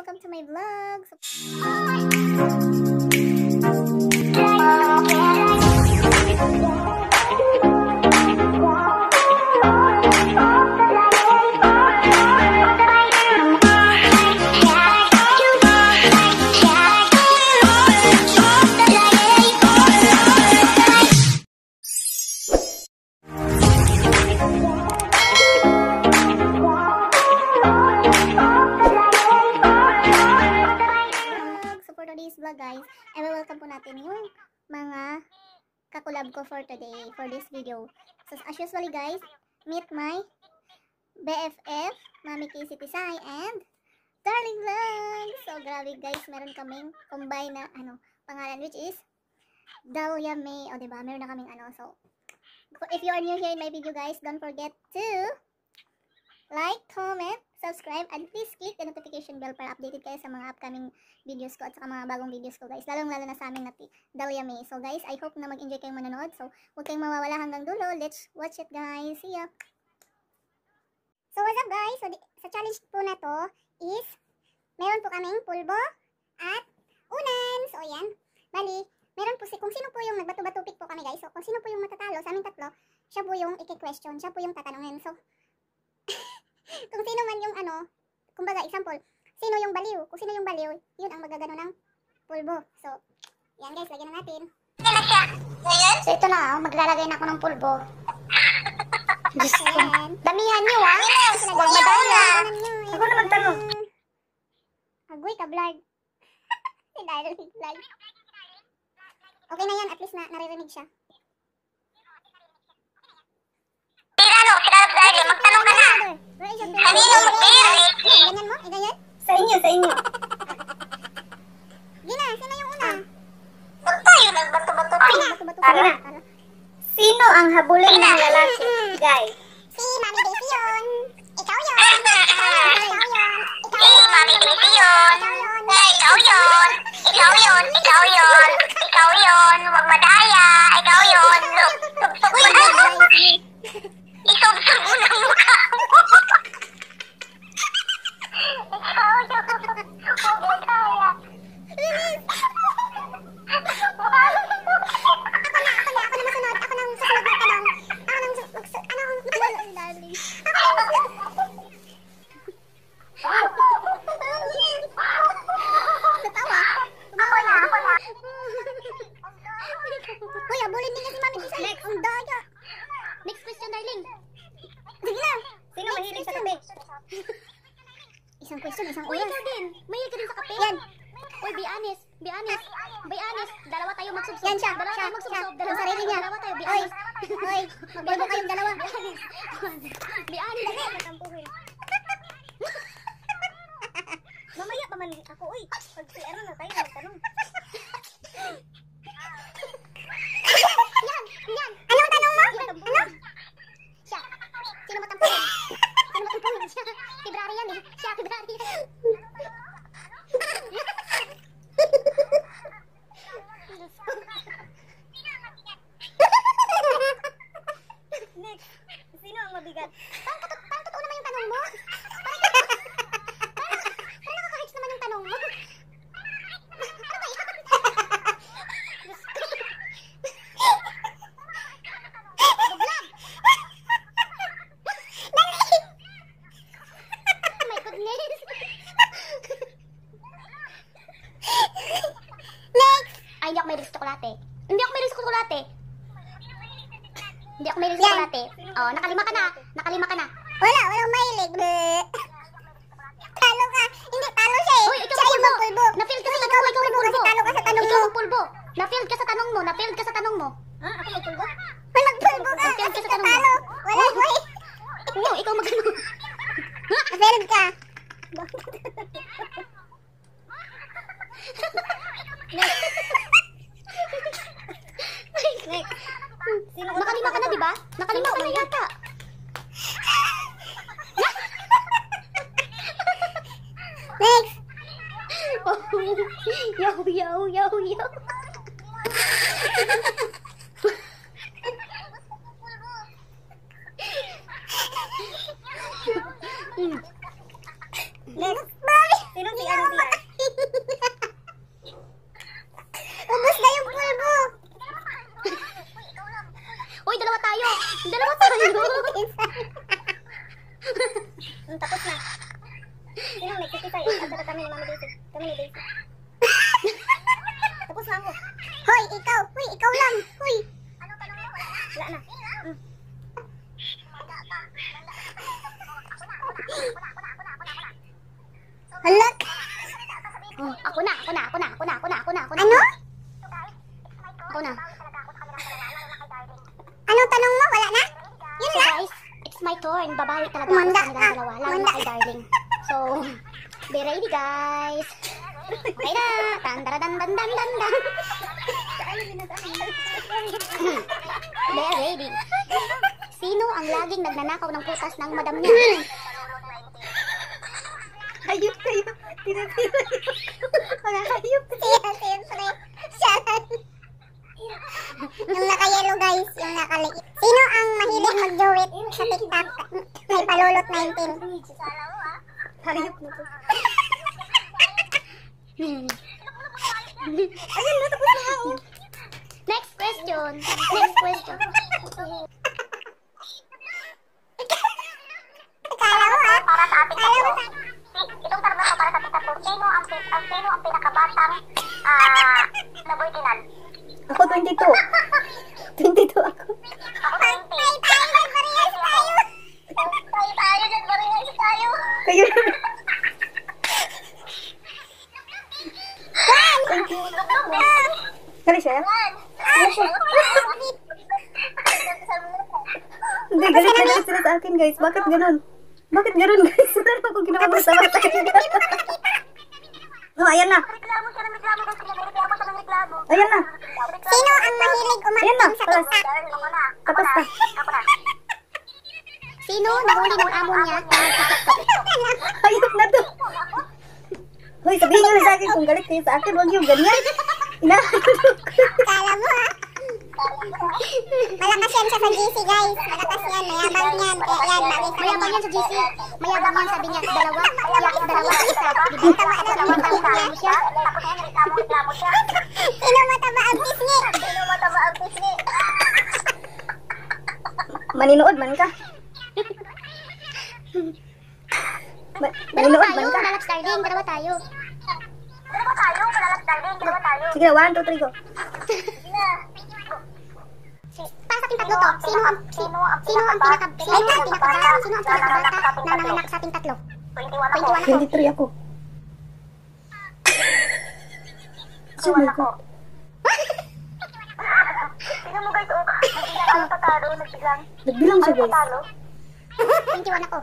welcome to my vlog. Welcome po natin yung mga kakulab ko for today, for this video. So as usually guys, meet my BFF, Mami Casey Tisay, and Darling Vlog. So grabe guys, meron kaming combine na ano, pangalan which is Dahlia May. O diba, meron na kaming ano. So, if you are new here in my video guys, don't forget to like, comment, subscribe, and please click the notification bell para updated kayo sa mga upcoming videos ko at saka mga bagong videos ko guys. Lalong lalo na sa amin na Dahlia May. So guys, I hope na mag-enjoy kayong manonood. So huwag kayong mawawala hanggang dulo. Let's watch it guys. See ya! So what's up guys? So di- sa challenge po na to is meron po kaming pulbo at unan. So ayan. Bali, meron po si kung sino po yung nagbato-bato pick po kami guys. So kung sino po yung matatalo sa aming tatlo, siya po yung iki-question, siya po yung tatanungin. So kung sino man yung ano, kumbaga example, sino yung baliw? Kung sino yung baliw, yun ang magagano ng pulbo. So, yan guys, lagyan na natin. So ito na, oh, maglalagay na ako ng pulbo. Diyos ko. Damihan nyo ah. Huwag madaya. Ako na magtanong. Agoy ka, vlog. si Daryl, vlog. Okay na yan, at least na naririnig siya. Tirano, sila Darling, magtanong ka na. Where is your Kanino mag-direct? Ganyan mo? Eh, ganyan? Sa inyo, sa inyo. Gina, sino yung una? Ba't tayo nagbato-bato? Bato-bato na. Tara. Sino ang habulin ng lalaki? Guy. Si Mami Daisy yun. Ikaw yun. Ikaw yun. Ikaw Si yun. Mami Daisy yun. Ikaw yun. Ikaw yun. Ikaw yun. Ikaw yun. Huwag madaya. Ikaw yun. Uy, mo na. Isubsub mo ng mukha mo. Ikaw yun. Huwag madaya. Ako na, ako na, ako na masunod. Ako nang susunod ng tanong. Ako nang su- magsu- ano ang masunod, darling. Natawa. Ako na, ako na. Uy, abulin din niya si Mami Daisy. Next. Ang daya. Next question, darling. Sige na. Sino mahilig sa kape? Isang question, isang Uy, oras. ikaw din. Mahilig ka din sa kape? Yan. Uy, be honest. Be honest. Be honest. Dalawa tayo magsubsob. Yan siya. Dalawa Siya. tayo magsubsob. Dalawa sarili tayo. niya. Dalawa tayo. Be Oy. honest. Oy. Magbobo kayong dalawa. Be honest. Be honest. Mamaya pa man ako, uy. Pag si ano na tayo, magtanong. Yan. Yan. Anong tanong mo? Ano? Siya. Sino matampulin? Sino matampulin? Siya. February yan eh. Siya, February. Next. Sino ang mabigat? Parang katot- parang totoo naman yung tanong mo. Parang parang nakaka-hits naman yung tanong mo. Ano ba yan? Diyos ko. Buglag. Dali. Oh my goodness. Next. Ay, hindi ako may sa tsokolate. Hindi ako may sa tsokolate. Hindi ako may sa Yan. tsokolate. Oh, nakalima ka na. Nakalima ka na. Wala, walang mahilig. Talo ka. Hindi, talo siya eh. Uy, ikaw siya yung magpulbo. Na-failed ka sa tanong mo. Ikaw magpulbo kasi talo ka sa tanong Ikaw mo. magpulbo. Na-failed ka sa tanong mo. Na-failed ka sa tanong mo. Ha? Ako magpulbo? Uy, magpulbo ka. Kasi ka sa tanong mo. Wala, boy. Oo, ikaw magano. Na-failed ka. Next. Sino Nakalima ka na, di ba? Nakalima ka na yata. 呦呦呦呦呦 ako na, ako na, ako na, ako na, ako na, ako na, ako. Ano? Ako na. Anong tanong mo? Wala na? Yun So lang. guys, it's my turn. Babawi talaga ako Manda sa kanilang ka. dalawa. Lalo na kay Darling. So, be ready guys. Okay na. Tan, dan, dan, dan, dan, dan, dan. Be ready. Sino ang laging nagnanakaw ng putas ng madam niya? Tinatira niyo. Mga hayop. Siya, siyempre. Siya lang. Yung naka-yellow guys, yung naka-liit. Sino ang mahilig mag-duet sa TikTok? May palulot 19. Hayop na to. Hmm. Ayun na, ako. Next question. Next question. Kala mo ah. Para sa ating Kala mo tatlo. sa... Si- Itong tanong na to para sa ating tatlo. Sino ang, pi- ang, sino ang pinakabatang ah naboytinan? Ako 22. 22 ako. Ako 20. Ay, tayo, nagparehas tayo. Tayo tayo dyan, parehas tayo. Kayo Kali siya? Hindi, galit na galit sila sa akin guys. Bakit ganun? Bakit ganun guys? Naman akong ginawa masama sa kanila. Oh, ayan na. Ayan na. Sino ang mahilig na. umakting sa Tapos. TikTok? Tapos na. Sino nahuli ng amo niya nagtitiktok? Hayop na to. Hoy, sabihin nyo na sa akin kung galit kayo sa akin. Huwag yung ganyan. Inahanap ko. Kala mo ah. Malakas yan siya sa GC guys. Malakas yan. Mayabang yan. Kaya yan. Bagay sa Mayabang yan sa GC. Mayabang yan sabi niya. Dalawa. Kaya dalawa sa isa. Tama na Dalawa reklamo, reklamo siya. Sino mataba ang pisngi? Sino mataba ang pisngi? Maninood man ka. Ma- Dalawa Maninood tayo. man ka. Lalap starling. Dalawa tayo. Dalawa tayo, malalas darling. Dalawa tayo. Sige na, one, two, three, go. Sige na. Tatlo to. Sino ang Sino ang Sino ang pinaka Sino ang pinakabata? Sino ang pinakabata na nanganak sa ating tatlo? 21 ako. 21 ako. 23 ako. Oh my God. Tingnan mo guys, oh. Nagbilang ako tatalo. Nagbilang. Nagbilang siya guys. tatalo. 21 ako.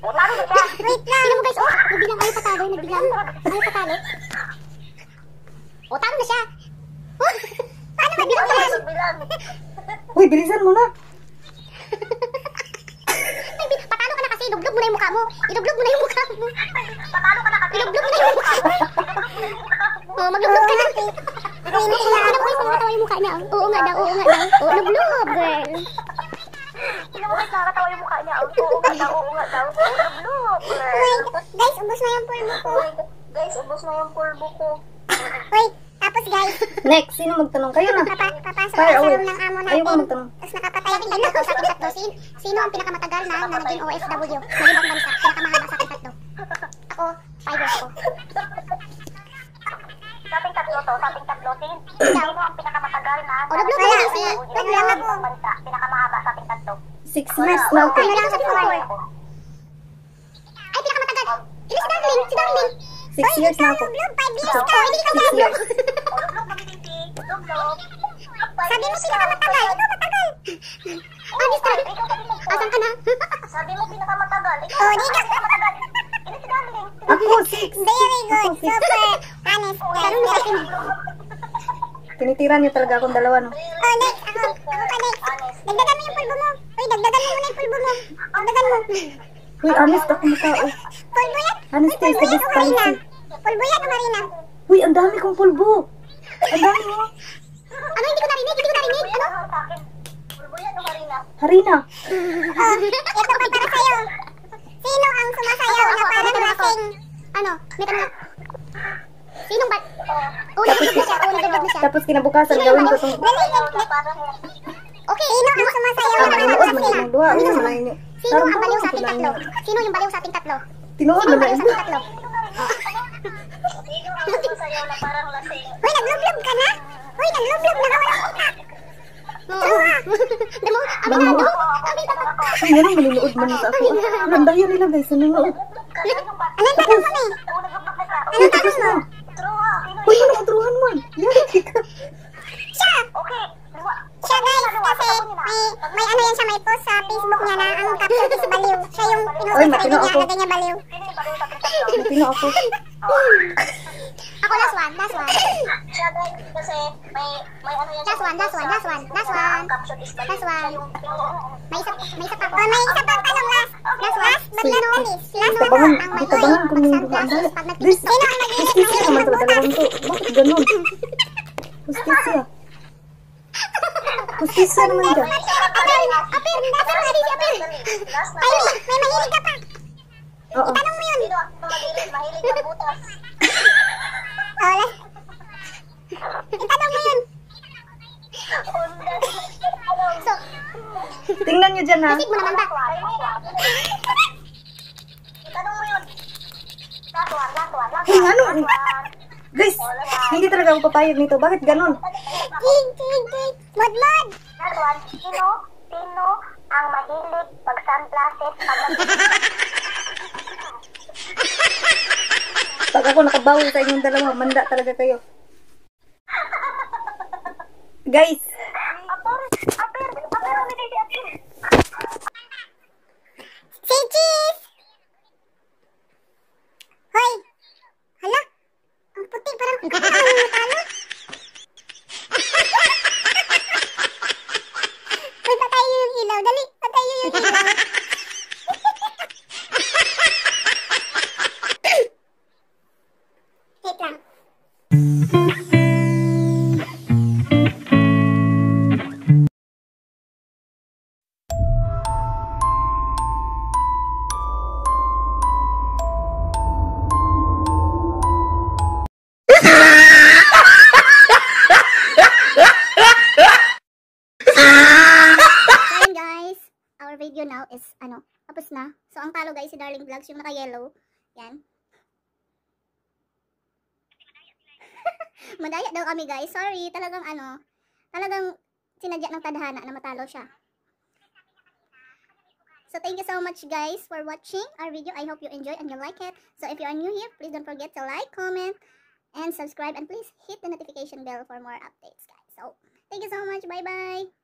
Oh, talo na siya. Wait lang. Sino mo guys? Oh, nagbilang ayaw patalo. Nagbilang. Ayaw patalo. Oh, talo na siya. Oh, paano magbilang ka lang? Nagbilang. Uy, bilisan mo na. Patalo ka na kasi. Ilublog mo na yung mukha mo. Ilublog mo na yung mukha mo. Patalo ka na kasi. Ilublog mo na yung mukha mo. Oh, maglublog ka na. Queen Tingnan sila. mo guys, nakakatawa yung mukha niya. oh. Oo nga daw, oo nga daw. Oh, lublog, girl. Mo yung mukha niya. Oo nga daw, oo nga daw. Blue. Wait, guys, ubos na yung pulbo ko. Guys, ubos na yung pulbo ko. Wait, tapos guys, next, sino magtanong? Kayo na. Papa, papasok sa room ng amo natin. Ayoko magtanong. Tapos nakapatay ang tatlo sa ating tatlo. Sino ang pinakamatagal na, na naging OFW? Sa ibang bansa, pinakamahaba sa ating tatlo. Ako, 5 years ko. Sa ating tatlo to, sa ating tatlo, sino ang pinakamatagal na o, nagluto na si, nagluto bansa, pinakamahaba sa ating tatlo? 6 months, no? Ano lang sa 4? Six years na ako. Vlog, 5 years Oh, ka. hindi ka Lublog. Sabi mo pinakamatagal. Ikaw matagal. Miss Darling. Asan ka na? Sabi mo pinakamatagal. Ikaw, Oh, di ka. Ako, six. Very good. Super honest. Mo sa akin. Tinitira niyo talaga akong dalawa, no? Oh, next. Ako. Ako ka next. Dagdagan mo yung pulbo mo. Uy, dagdagan mo muna yung pulbo mo. Dagdagan mo. Uy, honest ako mukha, oh. Uy, is pulbo yan o Marina? policy. Pulbo yan o Marina? Uy, ang dami kong pulbo. Ang dami, oh. Ano, hindi ko narinig? Hindi ko narinig. Ano? Pulbo yan, Marina? Harina. Oh, ito pa para sa'yo. Sino ang sumasayaw na parang lasing? Ano? May tanong lang. Sinong bat? Oh, naglublog na siya. Oh, naglublog na siya. Tapos kinabukasan, gawin ko itong... Parang Okay. Sino ang sumasayaw Ah, na parang manunood man lasing? Sino ang baliw sa ating tatlo? Sino yung baliw sa ating tatlo? Tinuod na ba ba? yung sa tatlo? Sino ang sumasayaw na parang lasing? Uy, naglublob ka na? Uy, naglublob na ka. Damo, abado. Ay, yan ang manunood man sa ako. Randa yan nila guys, nanonood. Anong tanong mo eh? Anong tapos na? Uy, ano ang truhan mo? Yari ka. Siya! Siya guys, kasi may, may ano yan siya, may post sa Facebook niya na ang caption is baliw. Siya yung Oy, pinuusap sa niya, lagay niya baliw. Matino ako. Ako last one, last one. Siya guys, kasi may may ano yan. Last one, last one, last one, last one. Caption is baliw. Last one. Siya yung May isa, may isa pa. Oh, may isa pa tanong last. Last, last but not least. Last Kita one. bangan, Ang kita may bangan kung may sunglasses dumaan. pag Guys, nagpipit. Sino ang mag-iinit justisya naman sa dalawang to. Bakit ganun? Justisya. Justisya naman dyan. Apir, apir, apir, ready si apir. last na. Ay, may mahilig ka pa. Oo. Tanong mo yun. Mahilig, mahilig ng butas? Oh, last. Itanong mo yun. So, Tingnan nyo dyan ha. isip mo naman ba? Tanong mo yun. One. ano? Guys, hindi talaga ako papayag nito. Bakit ganun? Tig, tig, tig. Mod, mod. Last one. Sino, sino ang mahilig pag sunglasses pag Pag ako nakabawi sa inyong dalawa, manda talaga kayo. Guys, Apir, apir, apir, apir, So ang talo guys si Darling Vlogs yung naka-yellow. Yan. Madaya daw kami guys. Sorry, talagang ano, talagang sinadya ng tadhana na matalo siya. So thank you so much guys for watching our video. I hope you enjoy and you like it. So if you are new here, please don't forget to like, comment, and subscribe. And please hit the notification bell for more updates guys. So thank you so much. Bye bye.